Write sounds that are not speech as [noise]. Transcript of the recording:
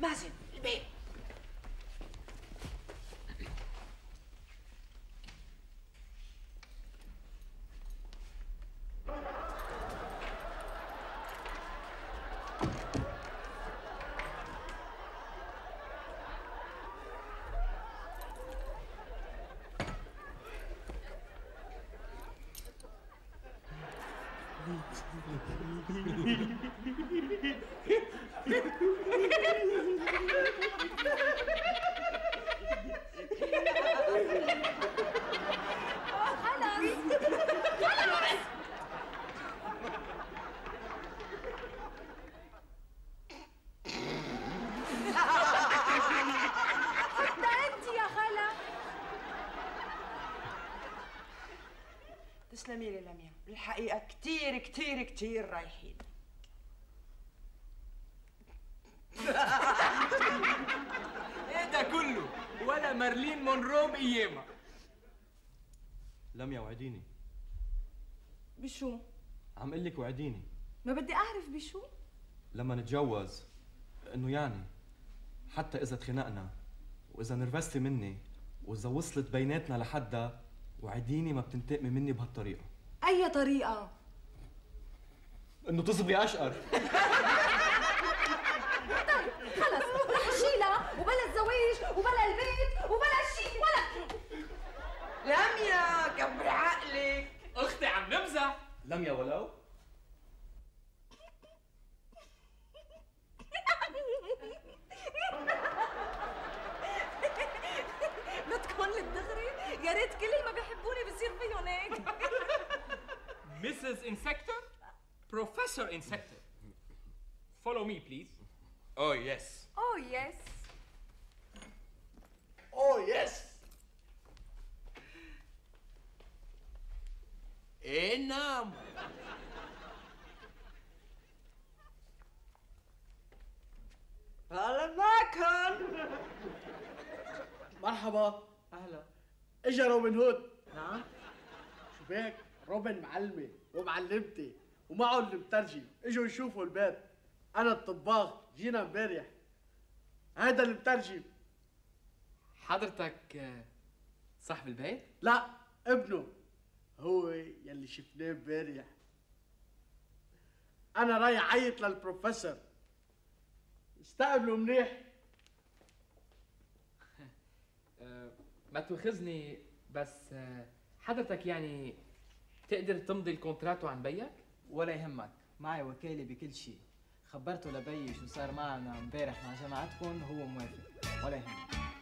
مازن البيت [laughs] تسلمي لي لميا. الحقيقة كتير كتير كتير رايحين. [laughs] إيه ده كله؟ ولا مارلين مونرو بايامها لميا وعديني. بشو؟ عم قل لك وعديني. ما بدي أعرف بشو. لما نتجوز إنه يعني حتى إذا تخنقنا وإذا نرفزتي مني وإذا وصلت بيناتنا لحدا وعديني ما بتنتقمي مني بهالطريقة. أي طريقة؟ إنه تصبغي أشقر. خلص. رح اشيلها وبلا الزواج وبلا البيت وبلا شيء ولا لميا كبر عقلك. أختي عم نمزح. لميا ولو. ريت كل اللي ما بيحبوني بصير فيهم هيك. [laughs] Mrs. Insector? Professor Insector. Follow me please. Oh yes. اوه يس Oh, yes. إيه نعم هلا معكم مرحبا اجا روبن هود. نعم شو بك روبن معلمي ومعلمتي ومعه اللي مترجم اجوا يشوفوا البيت أنا الطباخ جينا امبارح. هذا اللي مترجم حضرتك صاحب البيت؟ لا ابنه. هو يلي شفناه امبارح. أنا رايح عيط للبروفيسور. استقبلوا منيح. [laughs] آه، ما تواخذني بس آه، حضرتك يعني تقدر تمضي الكونتراتو عن بيك؟ ولا يهمك. معي وكالة بكل شيء. خبرته لبي شو صار معنا امبارح مع جماعتكم هو موافق. ولا يهمك.